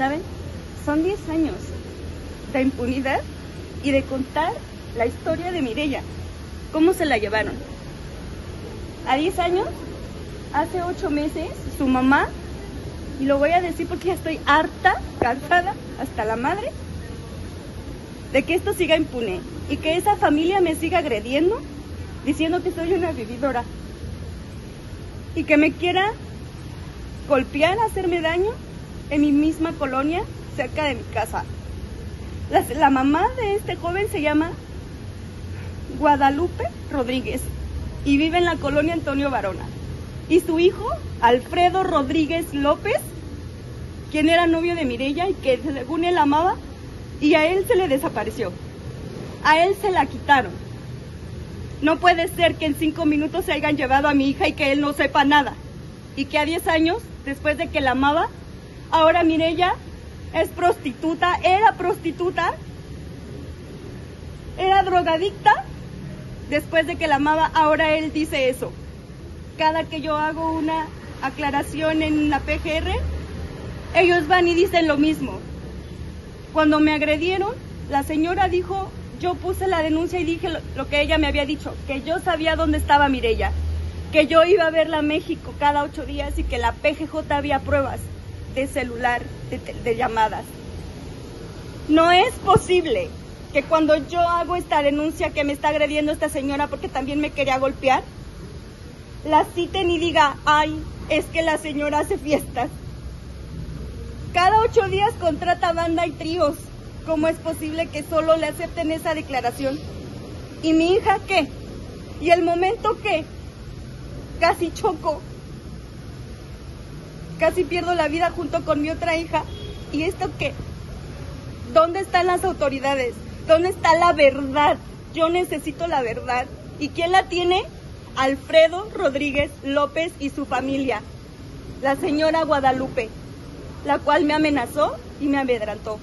¿Saben? Son 10 años de impunidad y de contar la historia de Mirella. ¿Cómo se la llevaron? A 10 años, hace 8 meses, su mamá, y lo voy a decir porque ya estoy harta, cansada, hasta la madre, de que esto siga impune y que esa familia me siga agrediendo, diciendo que soy una vividora y que me quiera golpear, hacerme daño en mi misma colonia, cerca de mi casa. La, mamá de este joven se llama Guadalupe Rodríguez y vive en la colonia Antonio Varona. Y su hijo, Alfredo Rodríguez López, quien era novio de Mirella y que según él amaba, y a él se le desapareció. A él se la quitaron. No puede ser que en cinco minutos se hayan llevado a mi hija y que él no sepa nada. Y que a diez años, después de que la amaba, ahora Mirella es prostituta, era prostituta, era drogadicta. Después de que la amaba, ahora él dice eso. Cada que yo hago una aclaración en la PGR, ellos van y dicen lo mismo. Cuando me agredieron, la señora dijo, yo puse la denuncia y dije lo, que ella me había dicho, que yo sabía dónde estaba Mirella, que yo iba a verla a México cada ocho días y que la PGJ había pruebas de celular, de, llamadas. No es posible que cuando yo hago esta denuncia que me está agrediendo esta señora porque también me quería golpear, la citen y diga, ay, es que la señora hace fiestas. Cada ocho días contrata banda y tríos. ¿Cómo es posible que solo le acepten esa declaración? ¿Y mi hija qué? ¿Y el momento qué? Casi choco. Casi pierdo la vida junto con mi otra hija. ¿Y esto qué? ¿Dónde están las autoridades? ¿Dónde está la verdad? Yo necesito la verdad. ¿Y quién la tiene? Alfredo Rodríguez López y su familia. La señora Guadalupe, la cual me amenazó y me amedrantó.